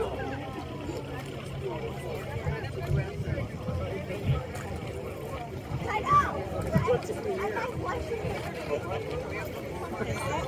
I like washing it.